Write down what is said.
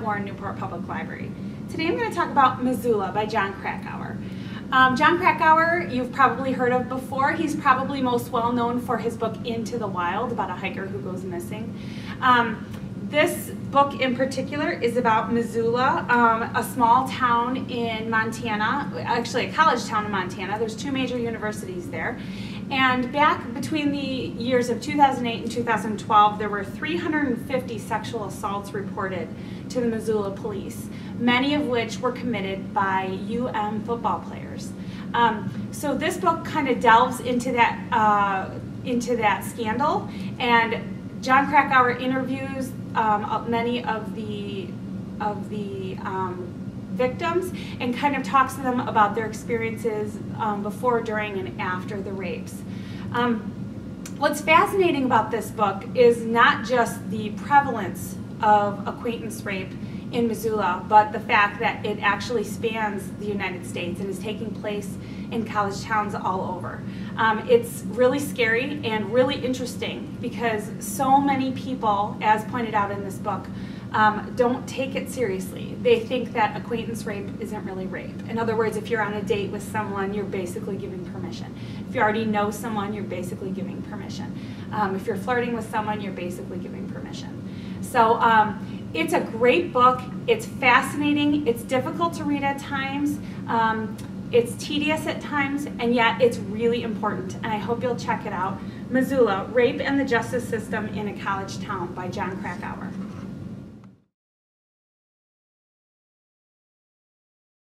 Warren Newport Public Library. Today I'm going to talk about Missoula by Jon Krakauer. Um, Jon Krakauer, you've probably heard of before. He's probably most well known for his book Into the Wild about a hiker who goes missing. Um, this book in particular is about Missoula, um, a small town in Montana, actually a college town in Montana. There's two major universities there. And back between the years of 2008 and 2012, there were 350 sexual assaults reported to the Missoula police, many of which were committed by UM football players. Um, so this book kind of delves into that, uh, into that scandal, and Jon Krakauer interviews um, many of the, of the um, victims and kind of talks to them about their experiences um, before, during, and after the rapes. Um, what's fascinating about this book is not just the prevalence of acquaintance rape in Missoula, but the fact that it actually spans the United States and is taking place in college towns all over. Um, it's really scary and really interesting because so many people, as pointed out in this book, um, don't take it seriously. They think that acquaintance rape isn't really rape. In other words, if you're on a date with someone, you're basically giving permission. If you already know someone, you're basically giving permission. Um, if you're flirting with someone, you're basically giving permission. So um, it's a great book. It's fascinating. It's difficult to read at times. Um, it's tedious at times, and yet it's really important, and I hope you'll check it out. Missoula, Rape and the Justice System in a College Town by Jon Krakauer.